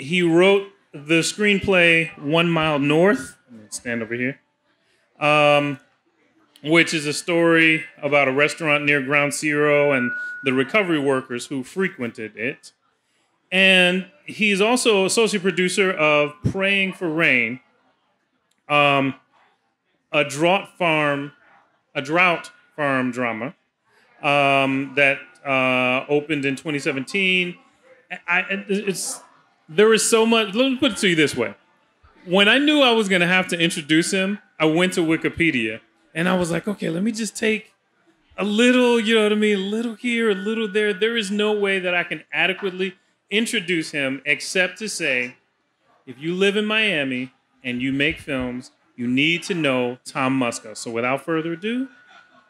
he wrote the screenplay One Mile North. Stand over here. Um, which is a story about a restaurant near Ground Zero and the recovery workers who frequented it. And he's also associate producer of Praying for Rain, um, a drought farm, a drought farm drama um, that uh, opened in 2017. I, it's there is so much. Let me put it to you this way: when I knew I was going to have to introduce him, I went to Wikipedia and I was like, okay, let me just take a little, you know what I mean, a little here, a little there. There is no way that I can adequately introduce him except to say, if you live in Miami and you make films, you need to know Tom Musca. So without further ado,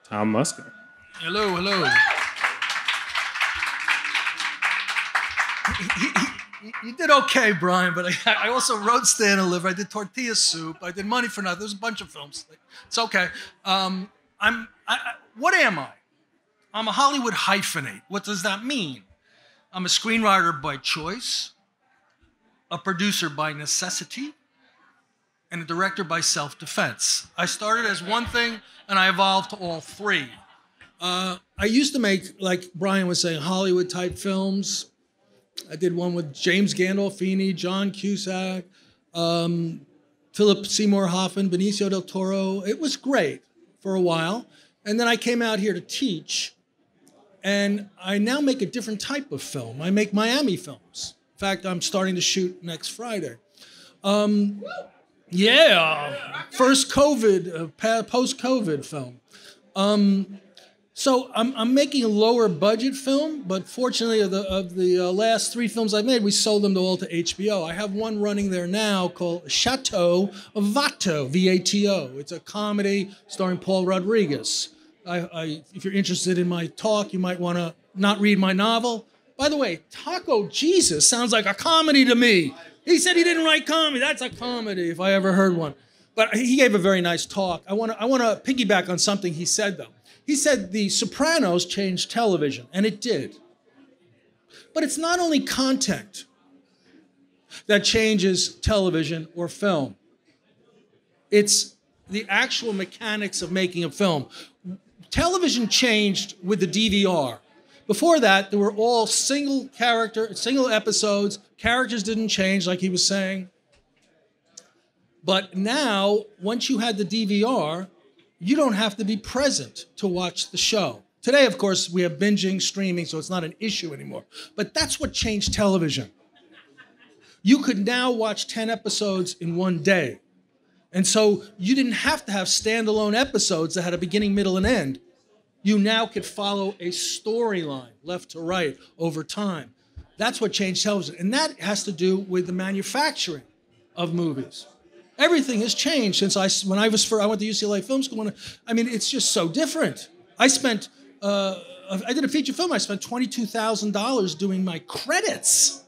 Tom Musca. Hello, hello. you did okay, Brian, but I, I, also wrote Stand and Deliver. I did Tortilla Soup. I did Money for Nothing. There's a bunch of films. It's okay. Um, I'm. I, what am I? I'm a Hollywood hyphenate. What does that mean? I'm a screenwriter by choice, a producer by necessity, and a director by self defense. I started as one thing and I evolved to all three. Uh, I used to make, like Brian was saying, Hollywood type films. I did one with James Gandolfini, John Cusack, um, Philip Seymour Hoffman, Benicio del Toro. It was great for a while. And then I came out here to teach, and I now make a different type of film. I make Miami films. In fact, I'm starting to shoot next Friday. Um, yeah, first COVID, uh, post COVID film. Um, so I'm, I'm making a lower budget film, but fortunately, of the, of the uh, last three films I've made, we sold them all to HBO. I have one running there now called Chateau Vato, V A T O. It's a comedy starring Paul Rodriguez. I, I, if you're interested in my talk, you might want to not read my novel. By the way, Taco Jesus sounds like a comedy to me. He said he didn't write comedy. That's a comedy if I ever heard one. But he gave a very nice talk. I want to I want to piggyback on something he said though. He said The Sopranos changed television, and it did. But it's not only content that changes television or film, it's the actual mechanics of making a film. Television changed with the DVR. Before that, there were all single character, single episodes. Characters didn't change, like he was saying. But now, once you had the DVR, you don't have to be present to watch the show. Today, of course, we have binging, streaming, so it's not an issue anymore. But that's what changed television. You could now watch 10 episodes in one day. And so you didn't have to have standalone episodes that had a beginning, middle, and end. You now could follow a storyline left to right over time. That's what changed television. And that has to do with the manufacturing of movies. Everything has changed since I when I was for I went to UCLA Film School. When, I mean, it's just so different. I spent uh, I did a feature film. I spent twenty two thousand dollars doing my credits.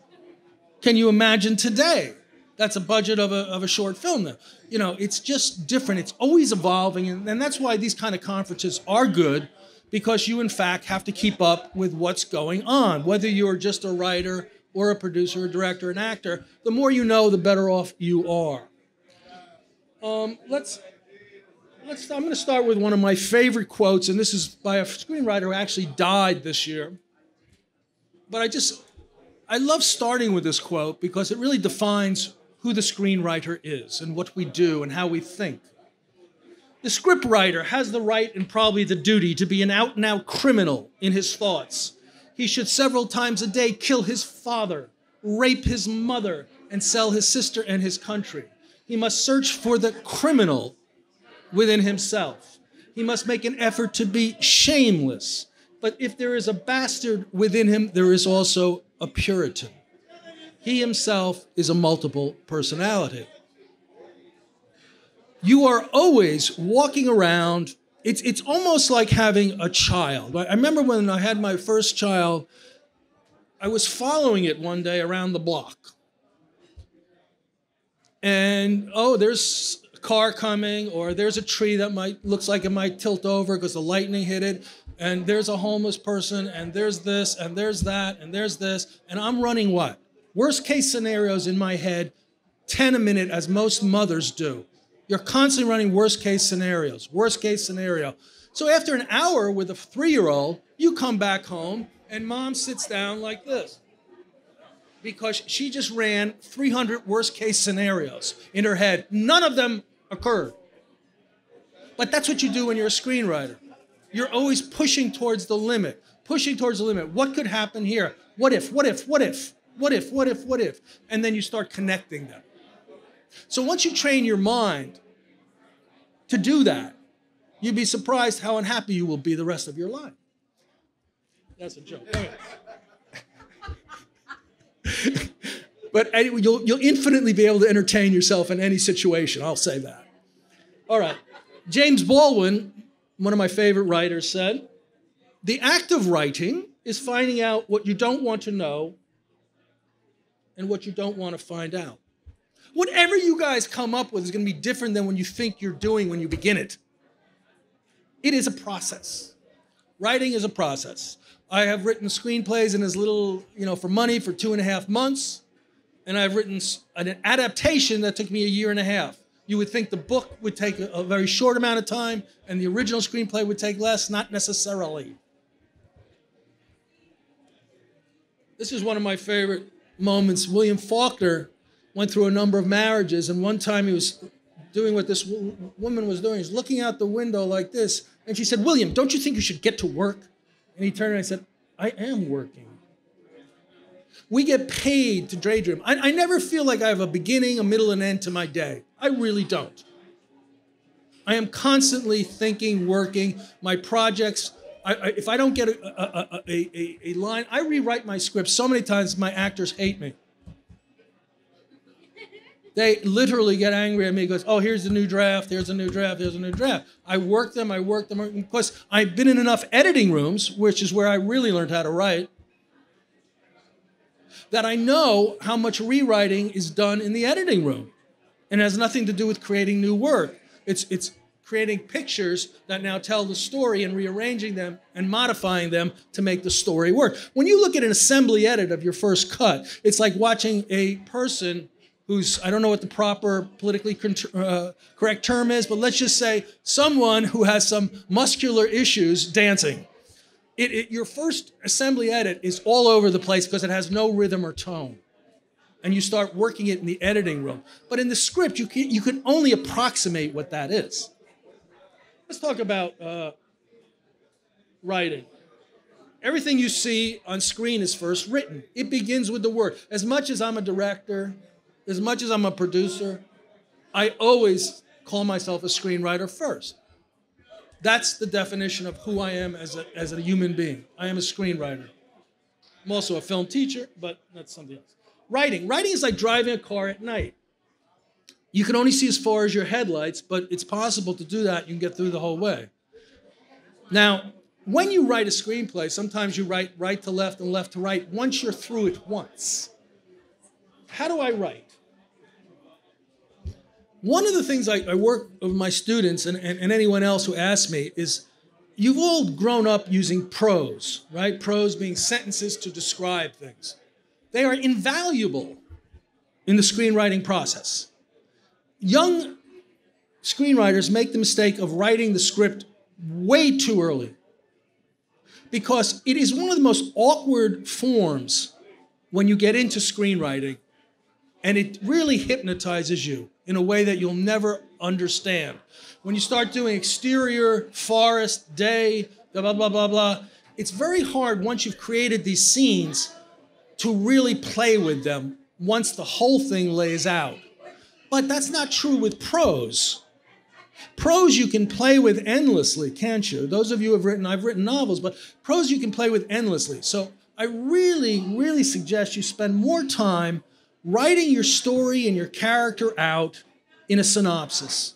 Can you imagine today? That's a budget of a, of a short film. You know, it's just different. It's always evolving, and, and that's why these kind of conferences are good because you, in fact, have to keep up with what's going on. Whether you're just a writer or a producer, a director, an actor, the more you know, the better off you are. Um, let's let's. I'm going to start with one of my favorite quotes, and this is by a screenwriter who actually died this year. But I just I love starting with this quote because it really defines who the screenwriter is and what we do and how we think. The scriptwriter has the right and probably the duty to be an out and out criminal in his thoughts. He should several times a day kill his father, rape his mother, and sell his sister and his country. He must search for the criminal within himself. He must make an effort to be shameless. But if there is a bastard within him, there is also a Puritan. He himself is a multiple personality. You are always walking around. It's, it's almost like having a child. I remember when I had my first child, I was following it one day around the block and oh, there's a car coming, or there's a tree that might looks like it might tilt over because the lightning hit it, and there's a homeless person, and there's this, and there's that, and there's this, and I'm running what? worst case scenarios in my head, 10 a minute, as most mothers do. You're constantly running worst case scenarios, worst case scenario. So after an hour with a three year old, you come back home and mom sits down like this because she just ran 300 worst case scenarios in her head. None of them occurred. But that's what you do when you're a screenwriter. You're always pushing towards the limit, pushing towards the limit. What could happen here? What if, what if, what if, what if, what if, what if? And then you start connecting them. So once you train your mind to do that, you'd be surprised how unhappy you will be the rest of your life. That's a joke. but anyway, you'll, you'll infinitely be able to entertain yourself in any situation. I'll say that. All right. James Baldwin, one of my favorite writers, said The act of writing is finding out what you don't want to know and what you don't want to find out. Whatever you guys come up with is going to be different than when you think you're doing when you begin it. It is a process. Writing is a process. I have written screenplays in as little, you know, for money for two and a half months, and I've written an adaptation that took me a year and a half. You would think the book would take a, a very short amount of time, and the original screenplay would take less. Not necessarily. This is one of my favorite moments. William Faulkner went through a number of marriages, and one time he was doing what this woman was doing. He's looking out the window like this, and she said, William, don't you think you should get to work? And he turned and said, I am working. We get paid to daydream. I, I never feel like I have a beginning, a middle, and end to my day. I really don't. I am constantly thinking, working. My projects, I, I, if I don't get a, a, a, a, line, I rewrite my script so many times my actors hate me. They literally get angry at me. Goes, oh, here's a new draft. Here's a new draft. Here's a new draft. I work them. I work them. Of course, I've been in enough editing rooms, which is where I really learned how to write, that I know how much rewriting is done in the editing room, and has nothing to do with creating new work. It's it's creating pictures that now tell the story and rearranging them and modifying them to make the story work. When you look at an assembly edit of your first cut, it's like watching a person who's, I don't know what the proper politically uh, correct term is, but let's just say someone who has some muscular issues dancing. It, it, your first assembly edit is all over the place because it has no rhythm or tone. And you start working it in the editing room. But in the script, you can, you can only approximate what that is. Let's talk about uh, writing. Everything you see on screen is first written. It begins with the word. As much as I'm a director, as much as I'm a producer, I always call myself a screenwriter first. That's the definition of who I am as a, as a human being. I am a screenwriter. I'm also a film teacher, but that's something else. Writing. Writing is like driving a car at night. You can only see as far as your headlights, but it's possible to do that. You can get through the whole way. Now, when you write a screenplay, sometimes you write right to left and left to right once you're through it once. How do I write? One of the things I, I work with my students and, and, and anyone else who asks me is you've all grown up using prose, right? Prose being sentences to describe things. They are invaluable in the screenwriting process. Young screenwriters make the mistake of writing the script way too early because it is one of the most awkward forms when you get into screenwriting and it really hypnotizes you in a way that you'll never understand. When you start doing exterior, forest, day, blah, blah, blah, blah, blah, it's very hard once you've created these scenes to really play with them once the whole thing lays out. But that's not true with prose. Prose you can play with endlessly, can't you? Those of you who have written, I've written novels, but prose you can play with endlessly. So I really, really suggest you spend more time writing your story and your character out in a synopsis.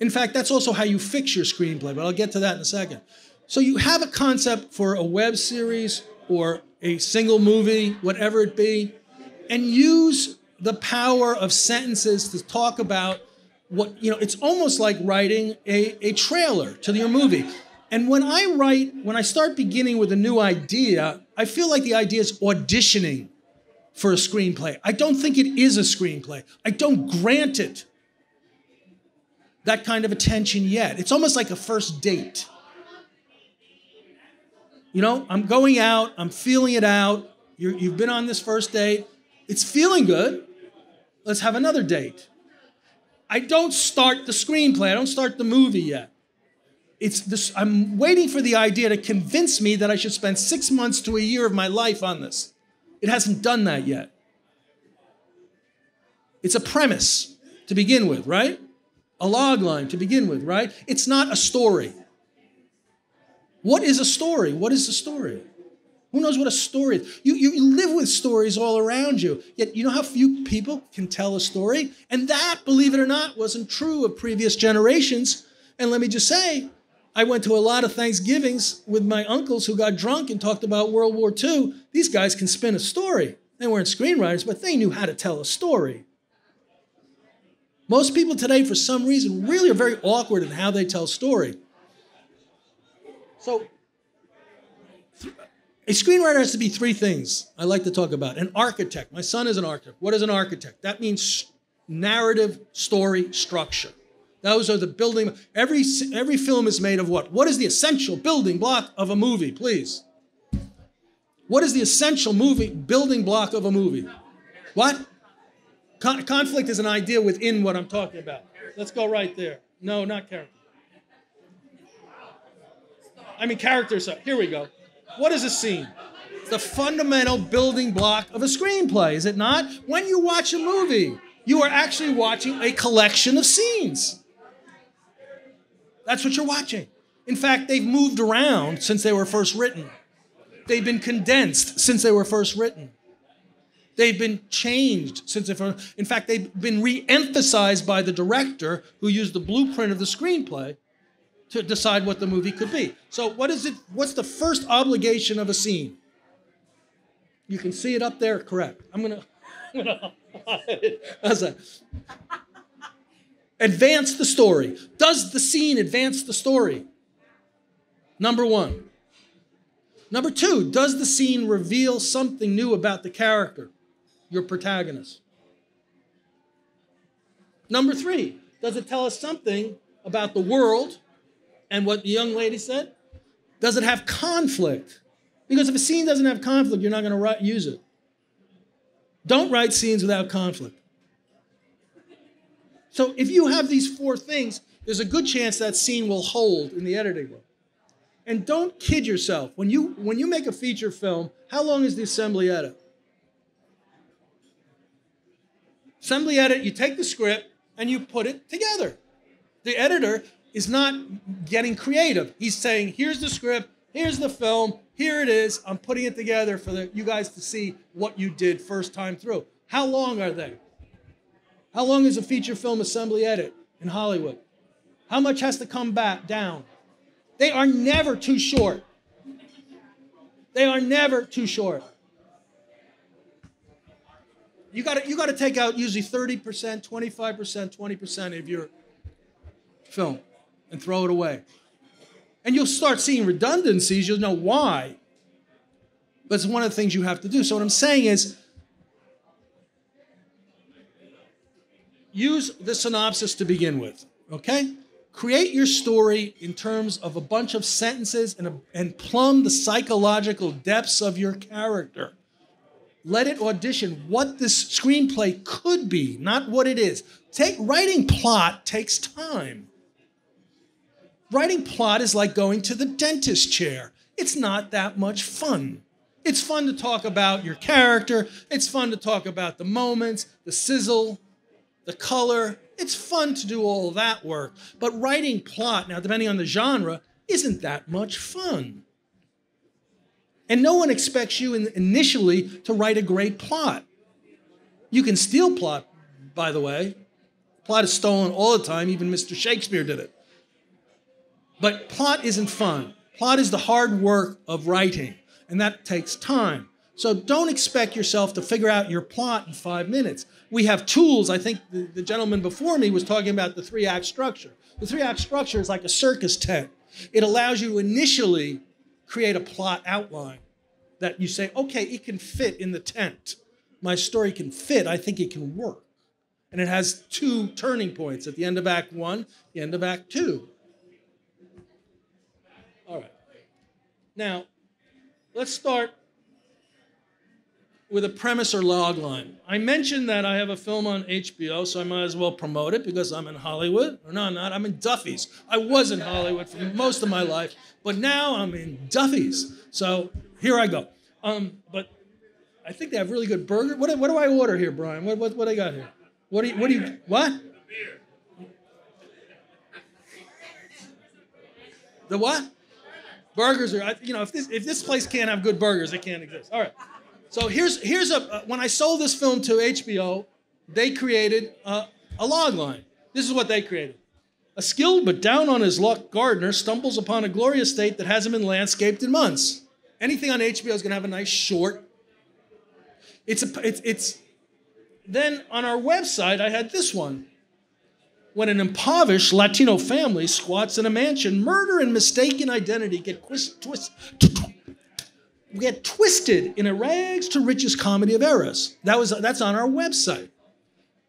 In fact, that's also how you fix your screenplay, but I'll get to that in a second. So you have a concept for a web series or a single movie, whatever it be, and use the power of sentences to talk about what, you know, it's almost like writing a, a trailer to your movie. And when I write, when I start beginning with a new idea, I feel like the idea is auditioning for a screenplay. I don't think it is a screenplay. I don't grant it that kind of attention yet. It's almost like a first date. You know, I'm going out, I'm feeling it out. you have been on this first date, it's feeling good. Let's have another date. I don't start the screenplay, I don't start the movie yet. It's this, I'm waiting for the idea to convince me that I should spend six months to a year of my life on this. It hasn't done that yet. It's a premise to begin with, right? A log line to begin with, right? It's not a story. What is a story? What is a story? Who knows what a story is? You, you live with stories all around you. Yet, you know how few people can tell a story? And that, believe it or not, wasn't true of previous generations. And let me just say, I went to a lot of Thanksgivings with my uncles who got drunk and talked about World War II. These guys can spin a story. They weren't screenwriters, but they knew how to tell a story. Most people today, for some reason, really are very awkward in how they tell story. So, a screenwriter has to be three things I like to talk about. An architect. My son is an architect. What is an architect? That means narrative, story, structure. Those are the building. Every, every film is made of what? What is the essential building block of a movie, please? What is the essential movie building block of a movie? What? Con- conflict is an idea within what I'm talking about. Let's go right there. No, not character. I mean, characters. Here we go. What is a scene? The fundamental building block of a screenplay, is it not? When you watch a movie, you are actually watching a collection of scenes. That's what you're watching. In fact, they've moved around since they were first written. They've been condensed since they were first written. They've been changed since they were, in fact, they've been re-emphasized by the director who used the blueprint of the screenplay to decide what the movie could be. So what is it? What's the first obligation of a scene? You can see it up there, correct. I'm gonna, I'm gonna? Advance the story? Does the scene advance the story? Number one. Number two, does the scene reveal something new about the character, your protagonist? Number three, does it tell us something about the world and what the young lady said? Does it have conflict? Because if a scene doesn't have conflict, you're not going to use it. Don't write scenes without conflict. So if you have these four things, there's a good chance that scene will hold in the editing room. And don't kid yourself. When you when you make a feature film, how long is the assembly edit? Assembly edit, you take the script and you put it together. The editor is not getting creative. He's saying, here's the script, here's the film, here it is. I'm putting it together for the, you guys to see what you did first time through. How long are they? How long is a feature film assembly edit in Hollywood? How much has to come back down? They are never too short. They are never too short. You got you got to take out usually 30%, 25%, 20% of your film and throw it away. And you'll start seeing redundancies, you'll know why. But it's one of the things you have to do. So what I'm saying is use the synopsis to begin with, okay? Create your story in terms of a bunch of sentences and, a, and plumb the psychological depths of your character. Let it audition what this screenplay could be, not what it is. Take writing plot takes time. Writing plot is like going to the dentist chair. It's not that much fun. It's fun to talk about your character. It's fun to talk about the moments, the sizzle, the color. It's fun to do all that work. But writing plot, now, depending on the genre, isn't that much fun. And no one expects you in, initially to write a great plot. You can steal plot, by the way. Plot is stolen all the time, even Mr. Shakespeare did it. But plot isn't fun. Plot is the hard work of writing, and that takes time. So don't expect yourself to figure out your plot in five minutes. We have tools. I think the, the gentleman before me was talking about the three act structure. The three act structure is like a circus tent, it allows you to initially create a plot outline that you say, okay, it can fit in the tent. my story can fit, I think it can work. And it has two turning points at the end of Act One, the end of Act Two. All right. Now, let's start with a premise or log line. I mentioned that I have a film on HBO, so I might as well promote it because I'm in Hollywood. Or no, I'm not. I'm in Duffy's. I was in Hollywood for most of my life, but now I'm in Duffy's. So here I go. Um, but I think they have really good burger. What, what do I order here, Brian? What, what, what I got here? What do you, what do you, what? The what? Burgers are, you know, if this, if this place can't have good burgers, it can't exist. All right. So here's here's a uh, when I sold this film to HBO, they created a, a log line. This is what they created. A skilled but down on his luck gardener stumbles upon a glorious estate that hasn't been landscaped in months. Anything on HBO is going to have a nice short. It's a it's it's. Then on our website, I had this one. When an impoverished Latino family squats in a mansion, murder and mistaken identity get twist, twist, get twisted in a rags to riches comedy of errors. That was that's on our website.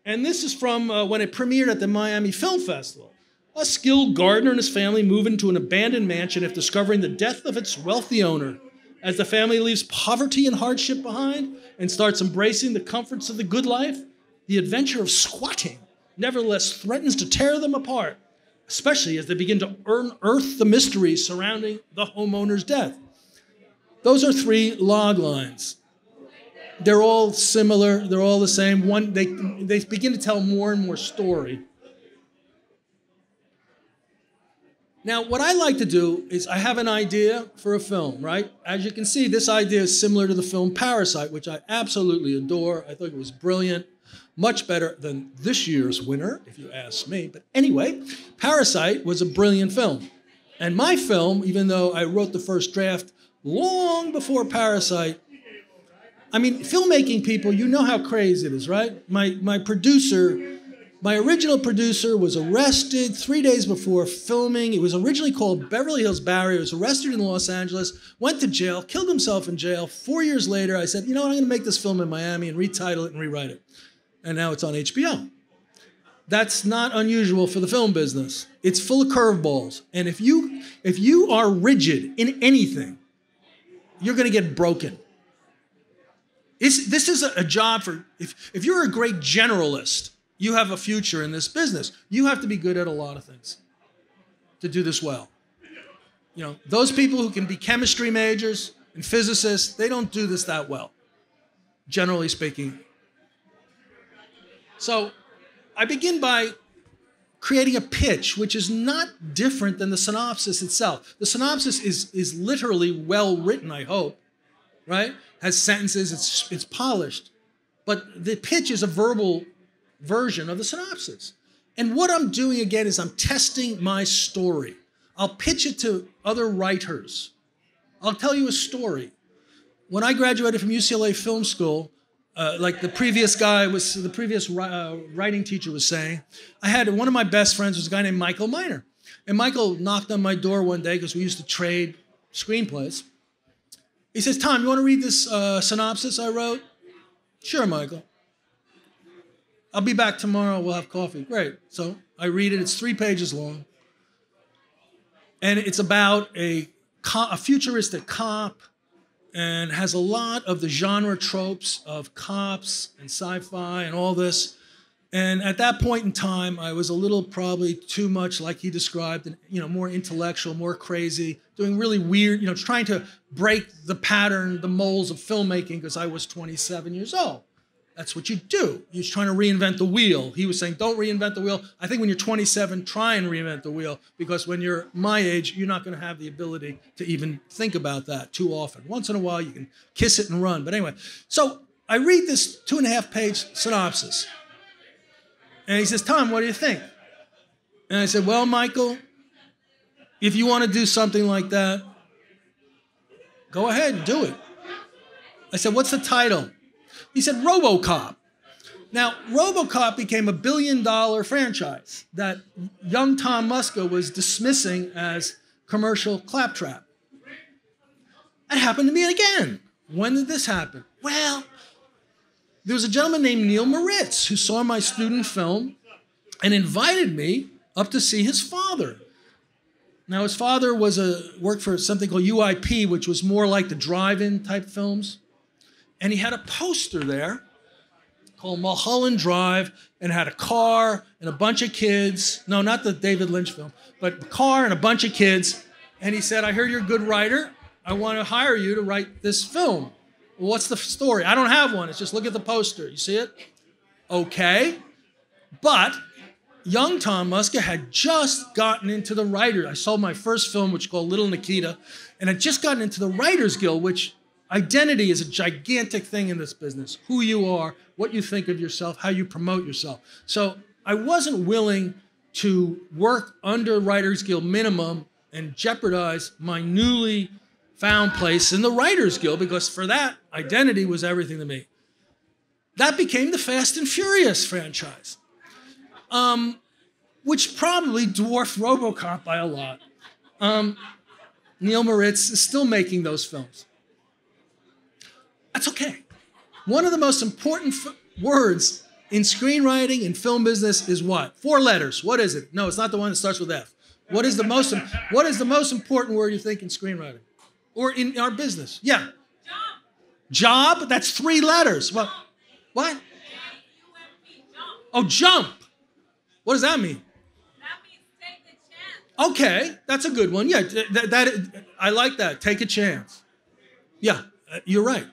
And this is from uh, when it premiered at the Miami Film Festival. A skilled gardener and his family move into an abandoned mansion after discovering the death of its wealthy owner. As the family leaves poverty and hardship behind and starts embracing the comforts of the good life, the adventure of squatting nevertheless threatens to tear them apart, especially as they begin to unearth the mysteries surrounding the homeowner's death. Those are three log lines. They're all similar, they're all the same. One they they begin to tell more and more story. Now, what I like to do is I have an idea for a film, right? As you can see, this idea is similar to the film Parasite, which I absolutely adore. I thought it was brilliant, much better than this year's winner, if you ask me. But anyway, Parasite was a brilliant film. And my film, even though I wrote the first draft long before Parasite. I mean, filmmaking people, you know how crazy it is, right? My, my producer, my original producer was arrested three days before filming. It was originally called Beverly Hills Barry. He was arrested in Los Angeles, went to jail, killed himself in jail. Four years later, I said, you know what, I'm going to make this film in Miami and retitle it and rewrite it. And now it's on HBO. That's not unusual for the film business. It's full of curveballs. And if you if you are rigid in anything, you're going to get broken. It's, this is a, a job for, if, if you're a great generalist, you have a future in this business. You have to be good at a lot of things to do this well. You know, those people who can be chemistry majors and physicists, they don't do this that well, generally speaking. So I begin by creating a pitch which is not different than the synopsis itself. The synopsis is, is literally well written, I hope, right? Has sentences, it's, it's polished. But the pitch is a verbal version of the synopsis. And what I'm doing again is I'm testing my story. I'll pitch it to other writers. I'll tell you a story. When I graduated from UCLA Film School, uh, like the previous guy was, the previous uh, writing teacher was saying, I had one of my best friends was a guy named Michael Miner. And Michael knocked on my door one day because we used to trade screenplays. He says, Tom, you want to read this uh, synopsis I wrote? Sure, Michael. I'll be back tomorrow. We'll have coffee. Great. So I read it. It's three pages long. And it's about a, a futuristic cop and has a lot of the genre tropes of cops and sci-fi and all this. And at that point in time, I was a little probably too much like he described, and you know, more intellectual, more crazy, doing really weird, you know, trying to break the pattern, the molds of filmmaking because I was 27 years old. That's what you do. You're trying to reinvent the wheel. He was saying, don't reinvent the wheel. I think when you're 27, try and reinvent the wheel because when you're my age, you're not going to have the ability to even think about that too often. Once in a while, you can kiss it and run. But anyway, so I read this two and a half page synopsis. And he says, Tom, what do you think? And I said, Well, Michael, if you want to do something like that, go ahead and do it. I said, What's the title? He said Robocop. Now, Robocop became a billion dollar franchise that young Tom Musca was dismissing as commercial claptrap. It happened to me again. When did this happen? Well, there was a gentleman named Neil Moritz who saw my student film and invited me up to see his father. Now his father was a worked for something called UIP, which was more like the drive-in type films, and he had a poster there called Mulholland Drive and had a car and a bunch of kids. No, not the David Lynch film, but a car and a bunch of kids. And he said, I heard you're a good writer. I want to hire you to write this film. Well, what's the story? I don't have one. It's just look at the poster. You see it? Okay. But young Tom Musca had just gotten into the writer. I saw my first film, which called Little Nikita, and had just gotten into the Writers Guild, which identity is a gigantic thing in this business. Who you are, what you think of yourself, how you promote yourself. So I wasn't willing to work under Writers Guild minimum and jeopardize my newly found place in the Writers Guild because for that, identity was everything to me. That became the Fast and Furious franchise, um, which probably dwarfed Robocop by a lot. Um, Neil Moritz is still making those films. That's okay. One of the most important f- words in screenwriting and film business is what? Four letters. What is it? No, it's not the one that starts with F. What is the most what is the most important word you think in screenwriting? Or in our business? Yeah. Job. Job, that's three letters. What? What? Oh, jump. What does that mean? That means take a chance. Okay, that's a good one. Yeah, that, that I like that. Take a chance. Yeah, uh, you're right.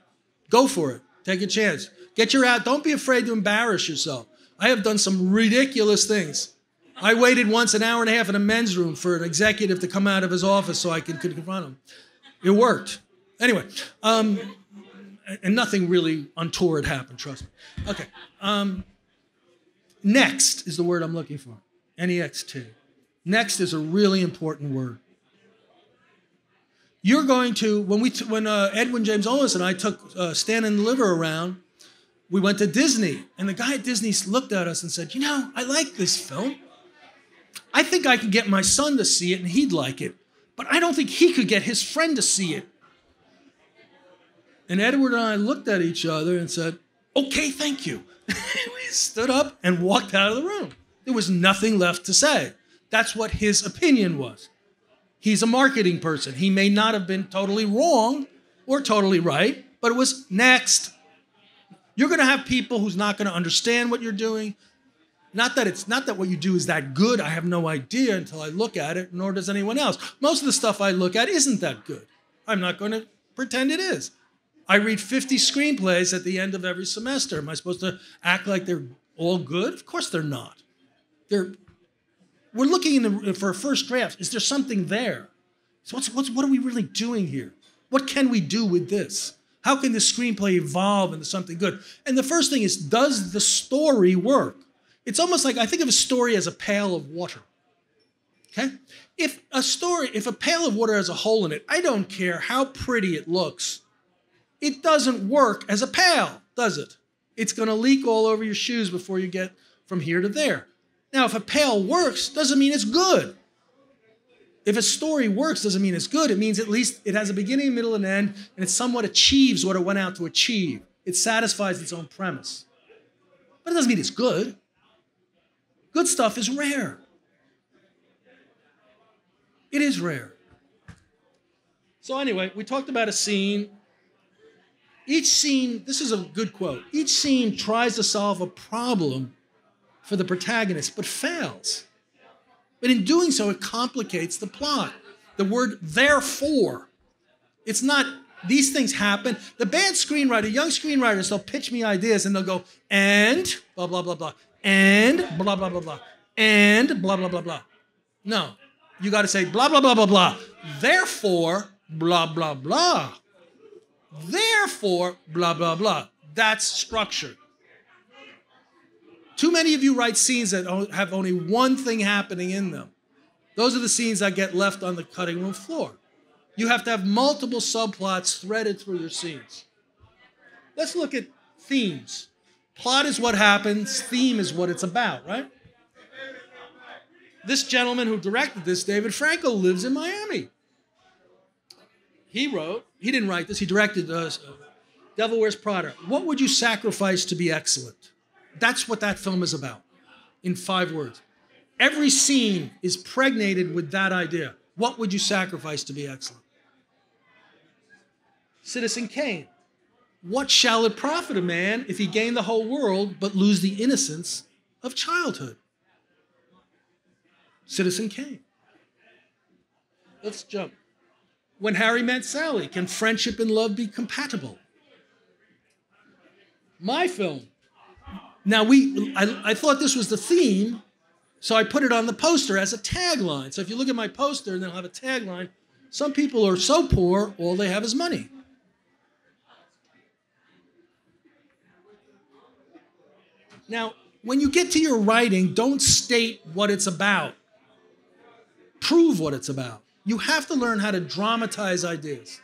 Go for it. Take a chance. Get your out. Don't be afraid to embarrass yourself. I have done some ridiculous things. I waited once an hour and a half in a men's room for an executive to come out of his office so I could, could confront him. It worked. Anyway, um, and nothing really untoward happened, trust me. Okay. Um, next is the word I'm looking for. N-E-X-T. Next is a really important word. You're going to when we t- when uh, Edward James Olmos and I took uh, Stand and Deliver around, we went to Disney, and the guy at Disney looked at us and said, "You know, I like this film. I think I could get my son to see it, and he'd like it, but I don't think he could get his friend to see it." And Edward and I looked at each other and said, "Okay, thank you." we stood up and walked out of the room. There was nothing left to say. That's what his opinion was. He's a marketing person. He may not have been totally wrong or totally right, but it was next. You're going to have people who's not going to understand what you're doing. Not that it's not that what you do is that good. I have no idea until I look at it, nor does anyone else. Most of the stuff I look at isn't that good. I'm not going to pretend it is. I read 50 screenplays at the end of every semester. Am I supposed to act like they're all good? Of course they're not. They're we're looking the, for a first draft. Is there something there? So what's, what's, what are we really doing here? What can we do with this? How can the screenplay evolve into something good? And the first thing is, does the story work? It's almost like I think of a story as a pail of water. Okay? If a story, if a pail of water has a hole in it, I don't care how pretty it looks. It doesn't work as a pail, does it? It's going to leak all over your shoes before you get from here to there. Now, if a pail works, doesn't mean it's good. If a story works, doesn't mean it's good. It means at least it has a beginning, middle, and end, and it somewhat achieves what it went out to achieve. It satisfies its own premise. But it doesn't mean it's good. Good stuff is rare. It is rare. So, anyway, we talked about a scene. Each scene, this is a good quote, each scene tries to solve a problem for the protagonist, but fails. But in doing so, it complicates the plot. The word therefore, it's not these things happen. The bad screenwriter, young screenwriters, they'll pitch me ideas and they'll go, and blah, blah, blah, blah, and blah, blah, blah, blah, and blah, blah, blah, blah. No, you got to say blah, blah, blah, blah, blah. Therefore, blah, blah, blah. Therefore, blah, blah, blah. That's structure. Too many of you write scenes that have only one thing happening in them. Those are the scenes that get left on the cutting room floor. You have to have multiple subplots threaded through your scenes. Let's look at themes. Plot is what happens, theme is what it's about, right? This gentleman who directed this, David Frankel, lives in Miami. He wrote, he didn't write this, he directed uh, Devil Wears Prada. What would you sacrifice to be excellent? That's what that film is about, in five words. Every scene is pregnated with that idea. What would you sacrifice to be excellent? Citizen Kane. What shall it profit a man if he gain the whole world but lose the innocence of childhood? Citizen Kane. Let's jump. When Harry met Sally, can friendship and love be compatible? My film. Now we I, I thought this was the theme, so I put it on the poster as a tagline. So if you look at my poster, and I'll have a tagline. Some people are so poor, all they have is money. Now, when you get to your writing, don't state what it's about. Prove what it's about. You have to learn how to dramatize ideas.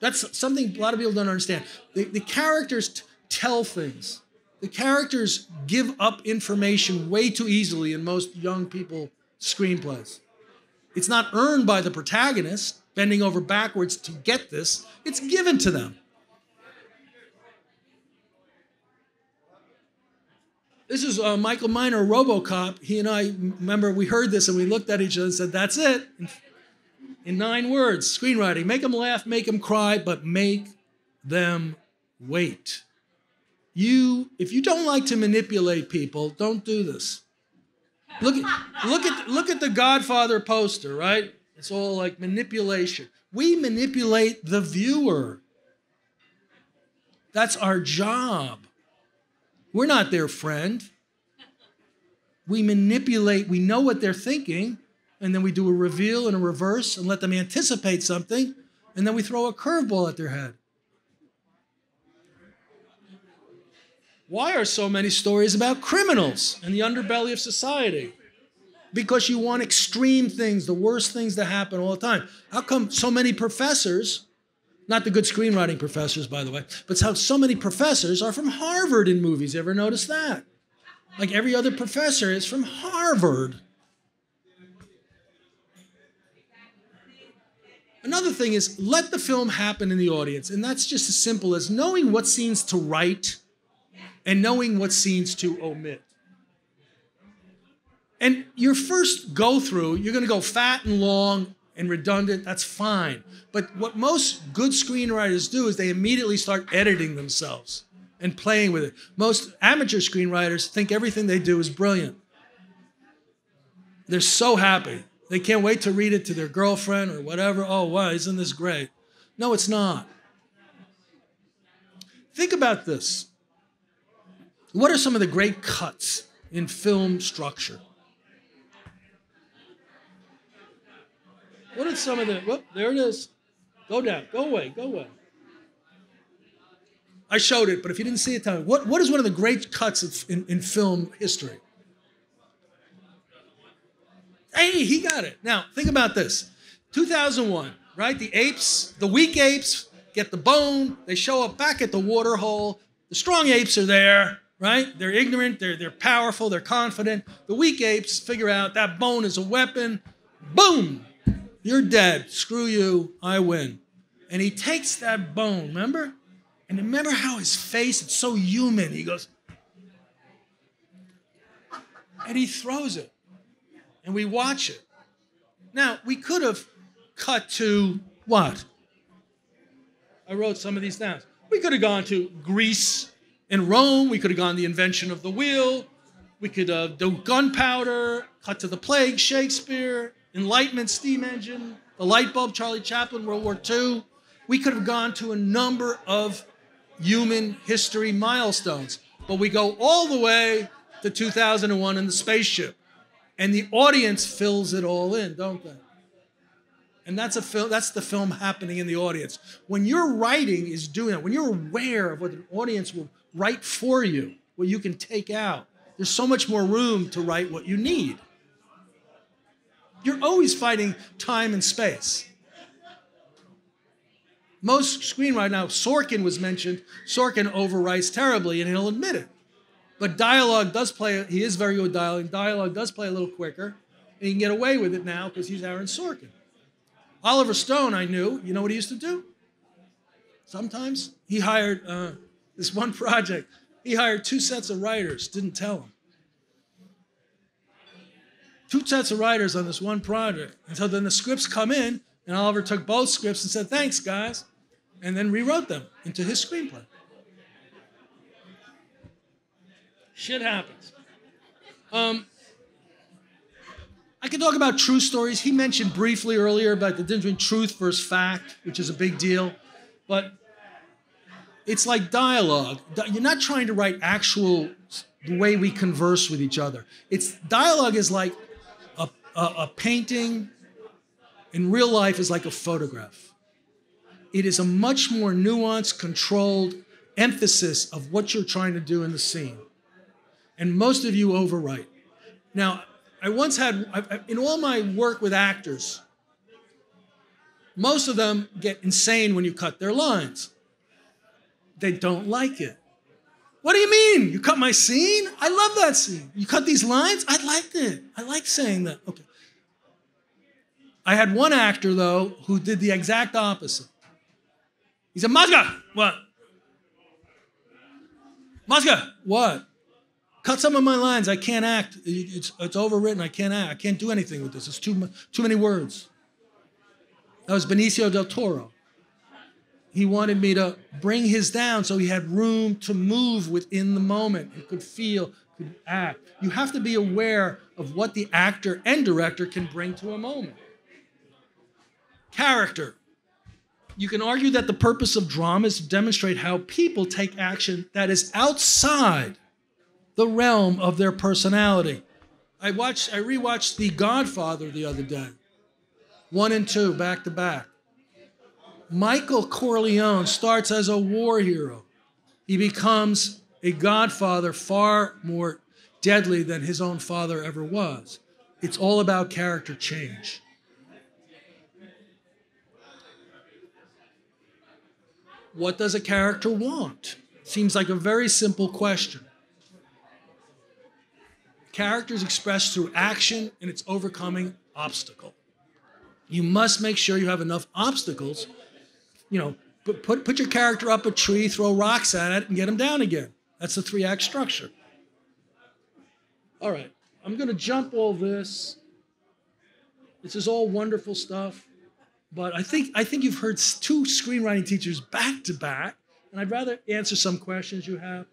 That's something a lot of people don't understand. The, the characters tell things. The characters give up information way too easily in most young people screenplays. It's not earned by the protagonist bending over backwards to get this, it's given to them. This is uh, Michael Miner, RoboCop. He and I remember we heard this and we looked at each other and said, "That's it." In, in nine words, screenwriting: make them laugh, make them cry, but make them wait. You, if you don't like to manipulate people, don't do this. Look at look at look at the Godfather poster, right? It's all like manipulation. We manipulate the viewer. That's our job. We're not their friend. We manipulate, we know what they're thinking, and then we do a reveal and a reverse and let them anticipate something, and then we throw a curveball at their head. Why are so many stories about criminals and the underbelly of society? Because you want extreme things, the worst things to happen all the time. How come so many professors not the good screenwriting professors, by the way, but how so many professors are from Harvard in movies. You ever notice that? Like every other professor is from Harvard. Another thing is let the film happen in the audience. And that's just as simple as knowing what scenes to write and knowing what scenes to omit. And your first go through, you're going to go fat and long and redundant, that's fine. But what most good screenwriters do is they immediately start editing themselves and playing with it. Most amateur screenwriters think everything they do is brilliant. They're so happy. They can't wait to read it to their girlfriend or whatever. Oh, wow, isn't this great? No, it's not. Think about this. What are some of the great cuts in film structure? What are some of the? Whoop, there it is. Go down. Go away. Go away. I showed it, but if you didn't see it, tell me. What, what is one of the great cuts of, in, in film history? Hey, he got it. Now, think about this 2001, right? The apes, the weak apes, get the bone. They show up back at the water hole. The strong apes are there, right? They're ignorant, they're, they're powerful, they're confident. The weak apes figure out that bone is a weapon. Boom! You're dead. Screw you. I win. And he takes that bone, remember? And remember how his face, it's so human. He goes, and he throws it. And we watch it. Now, we could have cut to what? I wrote some of these down. We could have gone to Greece and Rome. We could have gone the invention of the wheel. We could uh, have done gunpowder, cut to the plague, Shakespeare, Enlightenment steam engine, the light bulb, Charlie Chaplin, World War II. We could have gone to a number of human history milestones, but we go all the way to 2001 in the spaceship. And the audience fills it all in, don't they? And that's a that's the film happening in the audience. When your writing is doing it, when you're aware of what the audience will write for you, what you can take out, there's so much more room to write what you need. You're always fighting time and space. Most screenwriters, now Sorkin was mentioned, Sorkin overwrites terribly and he'll admit it. But dialogue does play, he is very good with dialogue, dialogue does play a little quicker, and he can get away with it now because he's Aaron Sorkin. Oliver Stone, I knew, you know what he used to do? sometimes. He hired uh, this one project, he hired two sets of writers, didn't tell them. Two sets of writers on this one project. And so then the scripts come in, and Oliver took both scripts and said, Thanks, guys, and then rewrote them into his screenplay. Shit happens. Um, I can talk about true stories. He mentioned briefly earlier about the difference between truth versus fact, which is a big deal. But it's like dialogue. You're not trying to write actual the way we converse with each other. It's dialogue is like a, a, a painting in real life is like a photograph. It is a much more nuanced, controlled emphasis of what you're trying to do in the scene. And most of you overwrite. Now, I once had, in all my work with actors, most of them get insane when you cut their lines. They don't like it. What do you mean? You cut my scene? I love that scene. You cut these lines? I liked it. I like saying that. Okay. I had one actor, though, who did the exact opposite. He said, Musca, what? Musca, what? Cut some of my lines. I can't act. It's, it's overwritten. I can't act. I can't do anything with this. It's too, too many words. That was Benicio del Toro. He wanted me to bring his down so he had room to move within the moment. He could feel, could act. You have to be aware of what the actor and director can bring to a moment. Character. You can argue that the purpose of drama is to demonstrate how people take action that is outside the realm of their personality. I watched I rewatched The Godfather the other day. 1 and 2 back to back. Michael Corleone starts as a war hero. He becomes a godfather far more deadly than his own father ever was. It's all about character change. What does a character want? Seems like a very simple question. Character is expressed through action and it's overcoming obstacle. You must make sure you have enough obstacles. You know, put, put, put your character up a tree, throw rocks at it, and get him down again. That's the three act structure. All right, I'm going to jump all this. This is all wonderful stuff. But I think I think you've heard two screenwriting teachers back to back, and I'd rather answer some questions you have.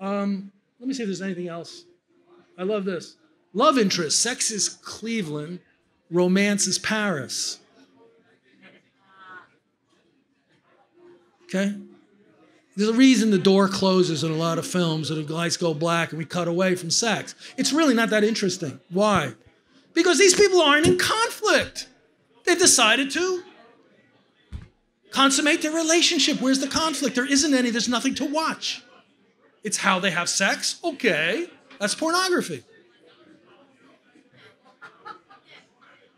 Um, let me see if there's anything else. I love this. Love interest. Sex is Cleveland. Romance is Paris. Okay? There's a reason the door closes in a lot of films and the lights go black and we cut away from sex. It's really not that interesting. Why? Because these people aren't in conflict. They've decided to consummate their relationship. Where's the conflict? There isn't any, there's nothing to watch. It's how they have sex. Okay, that's pornography.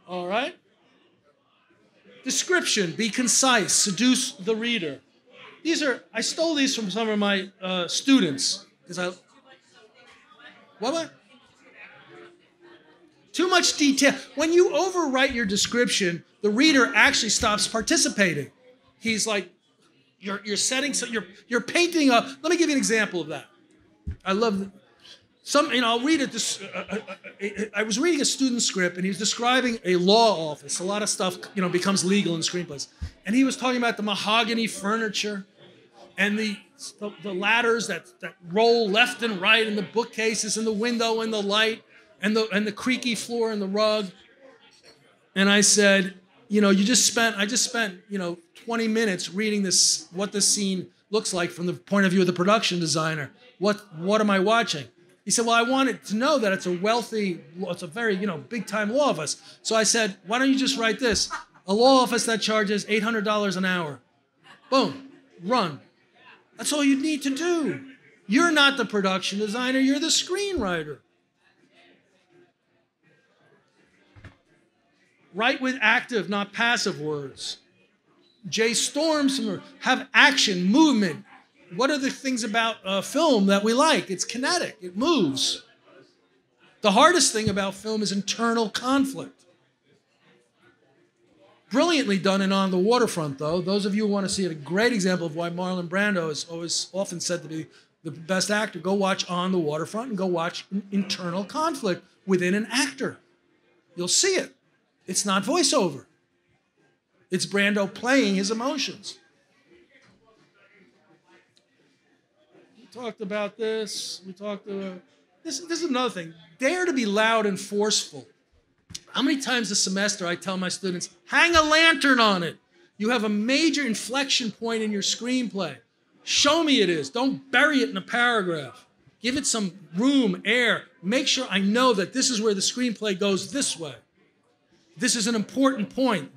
All right? Description be concise, seduce the reader. These are, I stole these from some of my uh, students because I. What? what? Too much detail. When you overwrite your description, the reader actually stops participating. He's like, you're, you're setting, so you're, you're painting a. Let me give you an example of that. I love the, some, you know, I'll read it. This, uh, uh, uh, I was reading a student script, and he was describing a law office. A lot of stuff, you know, becomes legal in screenplays, and he was talking about the mahogany furniture, and the the, the ladders that that roll left and right, and the bookcases, and the window, and the light, and the and the creaky floor and the rug. And I said, you know, you just spent I just spent, you know, 20 minutes reading this what this scene looks like from the point of view of the production designer. What what am I watching? He said, Well, I wanted to know that it's a wealthy, it's a very, you know, big time law office. So I said, Why don't you just write this? A law office that charges $800 an hour. Boom, run. That's all you need to do. You're not the production designer, you're the screenwriter. Write with active, not passive words. Jay Storms have action, movement. What are the things about uh, film that we like? It's kinetic, it moves. The hardest thing about film is internal conflict. Brilliantly done in On the Waterfront, though. Those of you who want to see it, a great example of why Marlon Brando is always often said to be the best actor, go watch On the Waterfront and go watch an internal conflict within an actor. You'll see it. It's not voiceover. It's Brando playing his emotions. We talked about this. We talked about this. This is another thing. Dare to be loud and forceful. How many times a semester I tell my students, hang a lantern on it. You have a major inflection point in your screenplay. Show me it is. Don't bury it in a paragraph. Give it some room, air. Make sure I know that this is where the screenplay goes this way. This is an important point.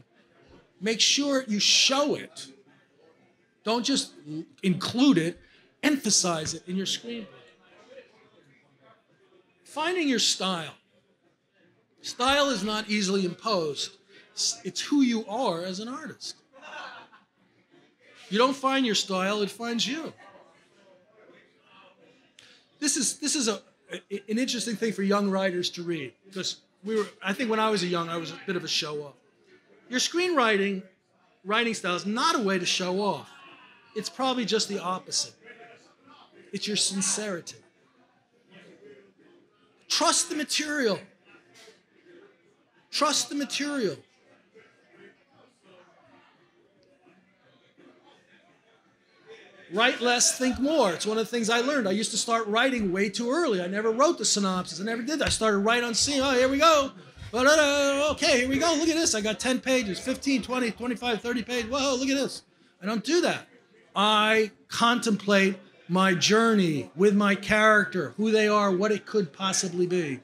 Make sure you show it. Don't just include it, emphasize it in your screenplay. Finding your style. Style is not easily imposed, it's who you are as an artist. You don't find your style, it finds you. This is, this is a, an interesting thing for young writers to read because we were, I think when I was a young, I was a bit of a show off. Your screenwriting, writing style is not a way to show off. It's probably just the opposite. It's your sincerity. Trust the material. Trust the material. Write less, think more. It's one of the things I learned. I used to start writing way too early. I never wrote the synopsis. I never did that. I started right on scene. Oh, here we go. Okay, here we go. Look at this. I got 10 pages, 15, 20, 25, 30 pages. Whoa, look at this. I don't do that. I contemplate my journey with my character, who they are, what it could possibly be.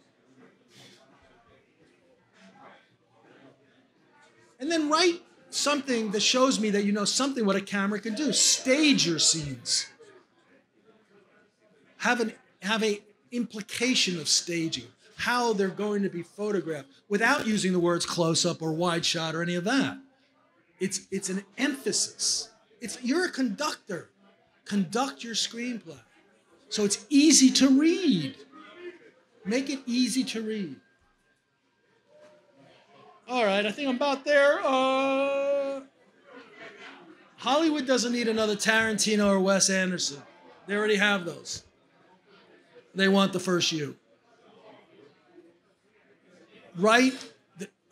And then write something that shows me that you know something what a camera can do. Stage your scenes. Have an have a implication of staging, how they're going to be photographed, without using the words close up or wide shot or any of that. It's it's an emphasis. It's you're a conductor. Conduct your screenplay. So it's easy to read. Make it easy to read. All right, I think I'm about there. Uh, Hollywood doesn't need another Tarantino or Wes Anderson. They already have those. They want the first you. Write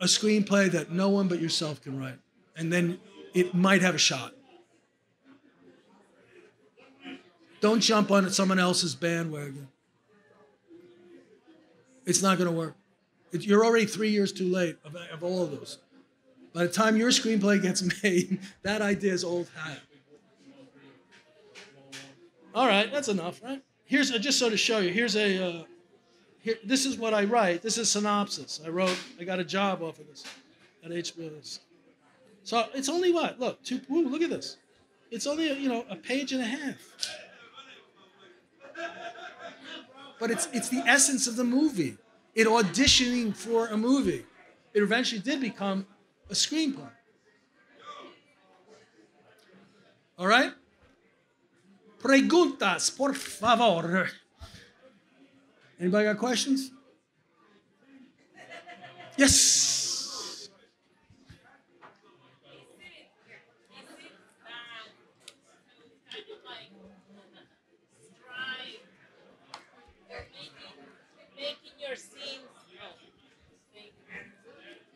a screenplay that no one but yourself can write, and then it might have a shot. Don't jump on someone else's bandwagon. It's not going to work. You're already three years too late of, of all of those. By the time your screenplay gets made, that idea is old hat. All right, that's enough, right? Here's a, just so to show you. Here's a. Uh, here, this is what I write. This is synopsis. I wrote. I got a job off of this at HBO. So it's only what? Look, two. Ooh, look at this. It's only you know a page and a half. But it's it's the essence of the movie in auditioning for a movie. It eventually did become a screenplay. All right? Preguntas, por favor. Anybody got questions? Yes.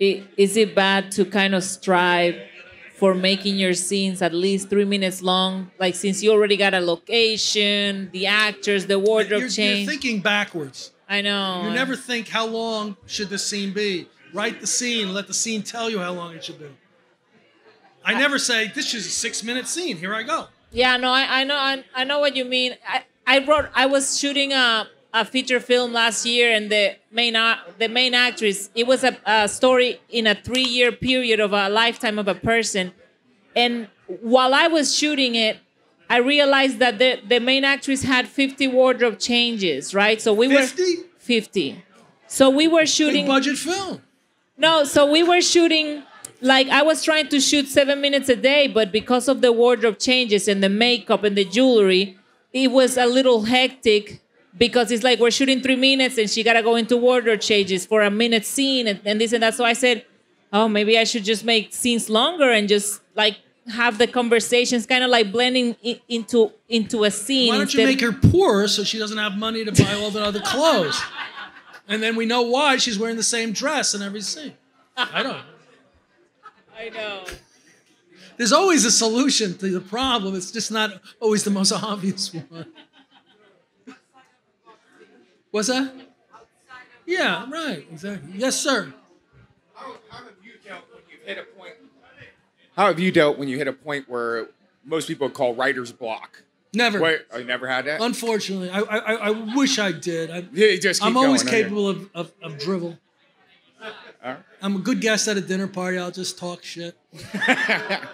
Is it bad to kind of strive for making your scenes at least three minutes long? Like since you already got a location, the actors, the wardrobe you're, change. You're thinking backwards. I know. You never think how long should the scene be. Write the scene. Let the scene tell you how long it should be. I, I never say this is a six minute scene. Here I go. Yeah, no, I, I know, I, I know what you mean. I, I wrote, I was shooting a a feature film last year, and the main the main actress. It was a, a story in a three year period of a lifetime of a person, and while I was shooting it, I realized that the the main actress had fifty wardrobe changes. Right, so we 50? were fifty. So we were shooting Big budget film. No, so we were shooting like I was trying to shoot seven minutes a day, but because of the wardrobe changes and the makeup and the jewelry, it was a little hectic because it's like we're shooting three minutes and she gotta go into wardrobe changes for a minute scene and, and this and that. So I said, oh, maybe I should just make scenes longer and just like have the conversations kind of like blending into into a scene. Why don't you make her poor so she doesn't have money to buy all the other clothes? And then we know why she's wearing the same dress in every scene. I don't. I know. There's always a solution to the problem. It's just not always the most obvious one. What's that? Yeah, right, exactly. Yes, sir. How, how have you dealt when you hit a point? How have you dealt when you hit a point where most people call writer's block? Never. Wait, I oh, never had that. Unfortunately, I, I, I wish I did. I, yeah, just keep I'm always going, okay. capable of, of, of drivel. Right. I'm a good guest at a dinner party. I'll just talk shit. I,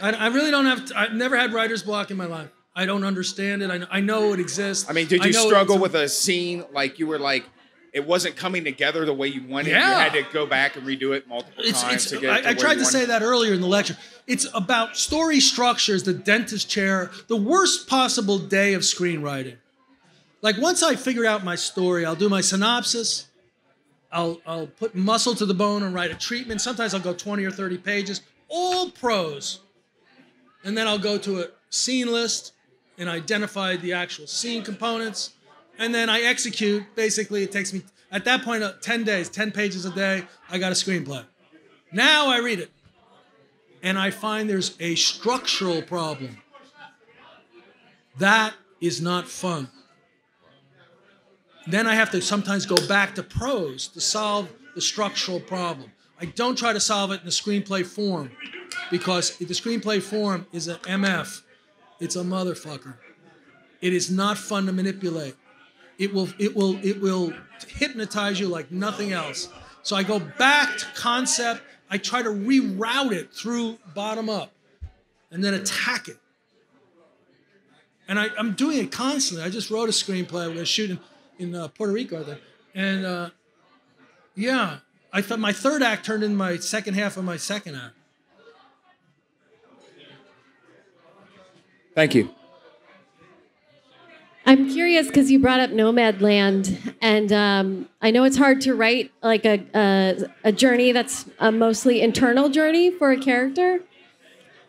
I really don't have. To, I've never had writer's block in my life. I don't understand it. I know, I know it exists. I mean, did you struggle with a scene like you were like it wasn't coming together the way you wanted? Yeah. You had to go back and redo it multiple It's, times it's, to get. it I, to I tried to say that earlier in the lecture. It's about story structures, the dentist chair, the worst possible day of screenwriting. Like once I figure out my story, I'll do my synopsis. I'll, I'll put muscle to the bone and write a treatment. Sometimes I'll go 20 or 30 pages, all prose. And then I'll go to a scene list and identify the actual scene components. And then I execute. Basically, it takes me, at that uh, 10 days, 10 pages a day. I got a screenplay. Now I read it. And I find there's a structural problem. That is not fun. Then I have to sometimes go back to prose to solve the structural problem. I don't try to solve it in the screenplay form because the screenplay form is an MF. It's a motherfucker. It is not fun to manipulate. It will it will it will hypnotize you like nothing else. So I go back to concept. I try to reroute it through bottom up, and then attack it. And I, I'm doing it constantly. I just wrote a screenplay. We're shooting in uh, Puerto Rico, think. and uh, yeah, I thought my third act turned into my second half of my second act. Thank you. I'm curious because you brought up Nomadland, and um, I know it's hard to write like a a, a journey that's a mostly internal journey for a character.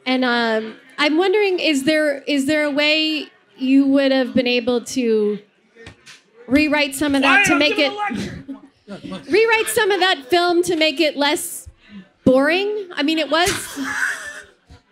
And um, I'm wondering, is there is there a way you would have been able to rewrite some of that to make it rewrite some of that film to make it less boring? I mean, it was.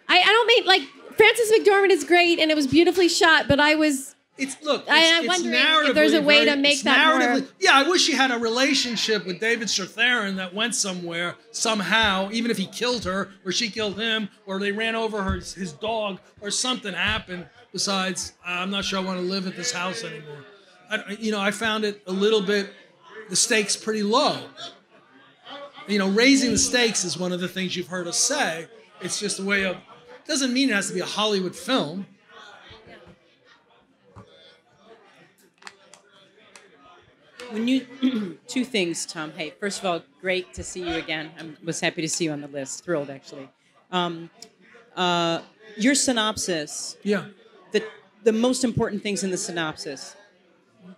I, I don't mean like Frances McDormand is great and it was beautifully shot, but I was It's look. I- it's, I'm it's wondering if there's a way to make that more- Yeah, I wish she had a relationship with David Strathairn that went somewhere somehow, even if he killed her or she killed him or they ran over her his dog or something happened. Besides, uh, I'm not sure I want to live at this house anymore. I, you know, I found it a little bit the stakes pretty low. You know, raising the stakes is one of the things you've heard us say. It's just a way of doesn't mean it has to be a Hollywood film. When you two things, Tom. Hey, first of all, great to see you again. I was happy to see you on the list. Thrilled, actually. Um, uh, your synopsis. Yeah. The the most important things in the synopsis.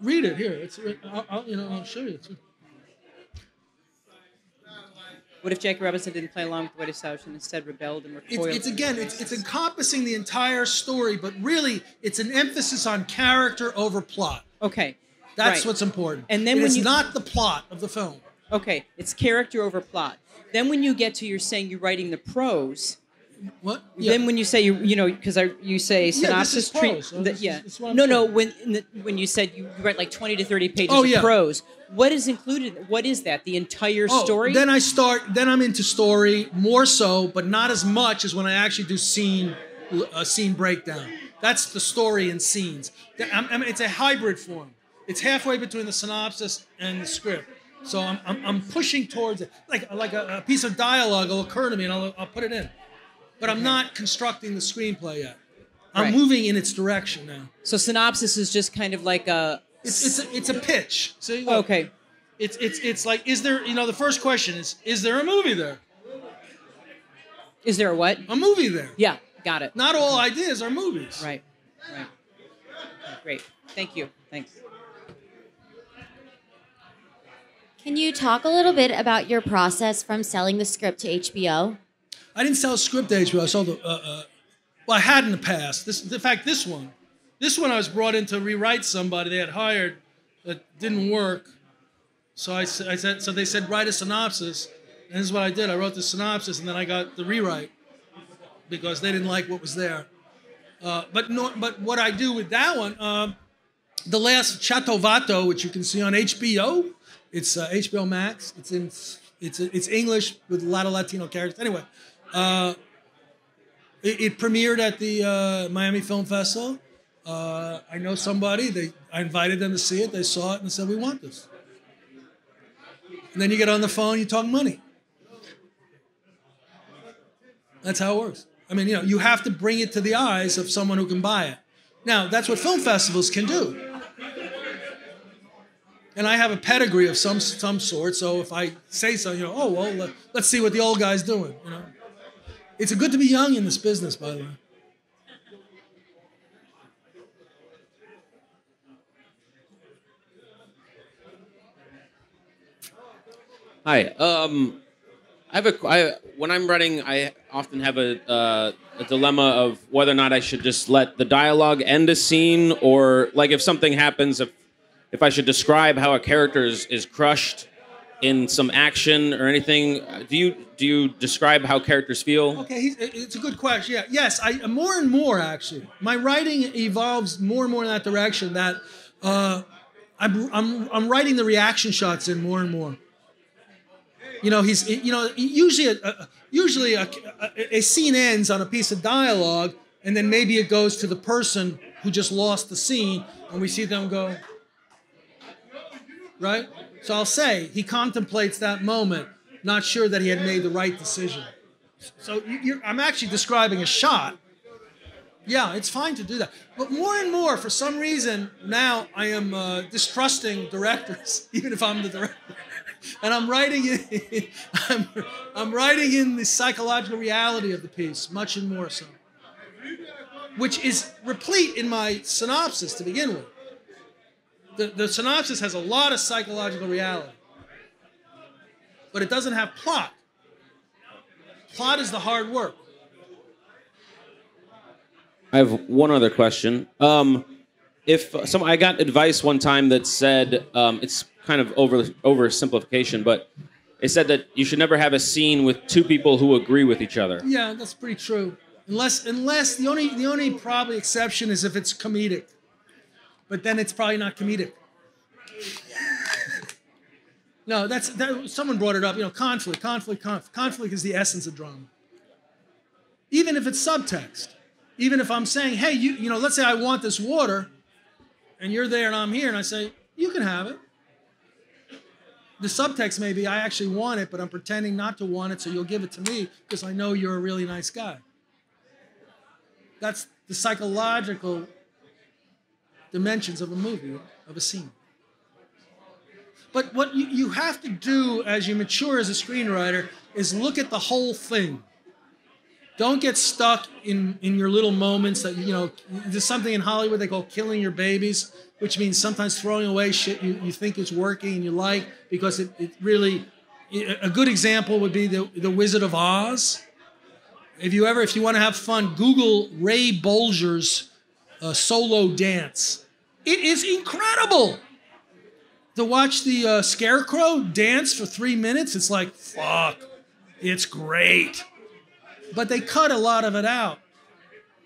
read it here. It's I'll, I'll, you know I'll show you. Too. What if Jackie Robinson didn't play along with Whitey Souch and instead rebelled and It's, recoiled? it's again, it's, it's encompassing the entire story, but really, it's an emphasis on character over plot. okay. That's right. what's important. And then It when you- not the plot of the film. Okay, it's character over plot. Then when you get to you're saying you're writing the prose. What? Then when you say you you know because you say synopsis is treat so yeah is no no when in the, when you said you write like 20 to 30 pages Oh, of yeah. prose what is included what is that the entire Oh, story Then I start. Then I'm into story more so, but not as much as when I actually do scene, a scene breakdown. That's the story and scenes. I mean, it's a hybrid form. It's halfway between the synopsis and the script. So I'm, I'm, I'm pushing towards it. Like like a, a piece of dialogue will occur to me, and I'll, I'll put it in. But I'm not constructing the screenplay yet. I'm Right. moving in its direction now. so synopsis is just kind of like a It's it's a, it's a pitch. See, look, okay It's it's it's like is there you know the first question is is there a movie there? is there a what A movie there. yeah got it Not all ideas are movies. right right great thank you thanks Can you talk a little bit about your process from selling the script to HBO? I didn't sell script to HBO. I sold. A, uh, uh, well, I had in the past. This, in fact, this one, this one I was brought in to rewrite somebody they had hired that didn't work. So I, I said, so they said write a synopsis, and this is what I did. I wrote the synopsis, and then I got the rewrite because they didn't like what was there. Uh, but no, but what I do with that one, um, the last Chateau Vato, which you can see on HBO, it's uh, HBO Max. It's in it's it's English with a lot of Latino characters. Anyway, uh, it, it premiered at the uh, Miami Film Festival. Uh, I know somebody. They I invited them to see it. They saw it and said, "We want this." And then you get on the phone, you talk money. That's how it works. I mean, you know, you have to bring it to the eyes of someone who can buy it. Now, that's what film festivals can do. And I have a pedigree of some some sort, so if I say so, you know, oh well, let, let's see what the old guy's doing. You know, it's good to be young in this business, by the way. Hi. Um, I have a. I, when I'm writing, I often have a, uh, a dilemma of whether or not I should just let the dialogue end a scene, or like if something happens, if if I should describe how a character is, is crushed in some action or anything. Do you do you describe how characters feel? Okay, it's a good question. Yeah, yes, I more and more actually. My writing evolves more and more in that direction. That uh, I'm, I'm I'm writing the reaction shots in more and more. You know, he's you know usually a, a, usually a, a scene ends on a piece of dialogue, and then maybe it goes to the person who just lost the scene, and we see them go. Right. So I'll say he contemplates that moment, not sure that he had made the right decision. So I'm actually describing a shot. Yeah, it's fine to do that. But more and more, for some reason, now I am uh, distrusting directors, even if I'm the director. And I'm writing in, I'm, I'm writing in the psychological reality of the piece, much and more so, which is replete in my synopsis to begin with. The, the synopsis has a lot of psychological reality, but it doesn't have plot. Plot is the hard work. I have one other question. Um, if some, I got advice one time that said um, it's kind of over oversimplification, but it said that you should never have a scene with two people who agree with each other. Yeah, that's pretty true. Unless, unless the only the only probably exception is if it's comedic, but then it's probably not comedic. No, that's that, someone brought it up. You know, conflict, conflict, conflict. Conflict is the essence of drama. Even if it's subtext, even if I'm saying, hey, you, you know, let's say I want this water, and you're there and I'm here, and I say, you can have it. The subtext may be, I actually want it, but I'm pretending not to want it, so you'll give it to me because I know you're a really nice guy. That's the psychological dimensions of a movie, of a scene. But what you, you have to do as you mature as a screenwriter is look at the whole thing. Don't get stuck in, in your little moments that, you know, there's something in Hollywood they call killing your babies, which means sometimes throwing away shit you, you think is working and you like because it, it really, a good example would be the, the Wizard of Oz. If you ever, if you want to have fun, Google Ray Bolger's uh, solo dance. It is incredible to watch the uh, Scarecrow dance for three minutes. It's like, fuck, it's great. But they cut a lot of it out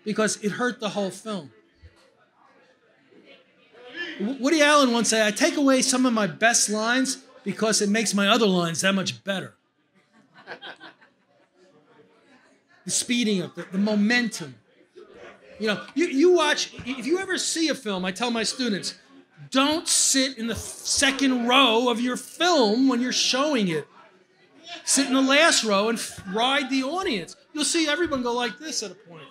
because it hurt the whole film. Woody Allen once said, I take away some of my best lines because it makes my other lines that much better. the speeding up, the, the momentum. You know, you, you watch, if you ever see a film, I tell my students, don't sit in the second row of your film when you're showing it. Sit in the last row and ride the audience. You'll see everyone go like this at a point.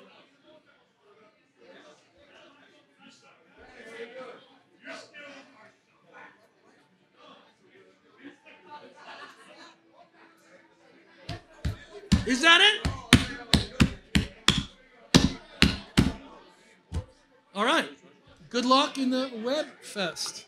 Is that it? All right. Good luck in the web fest.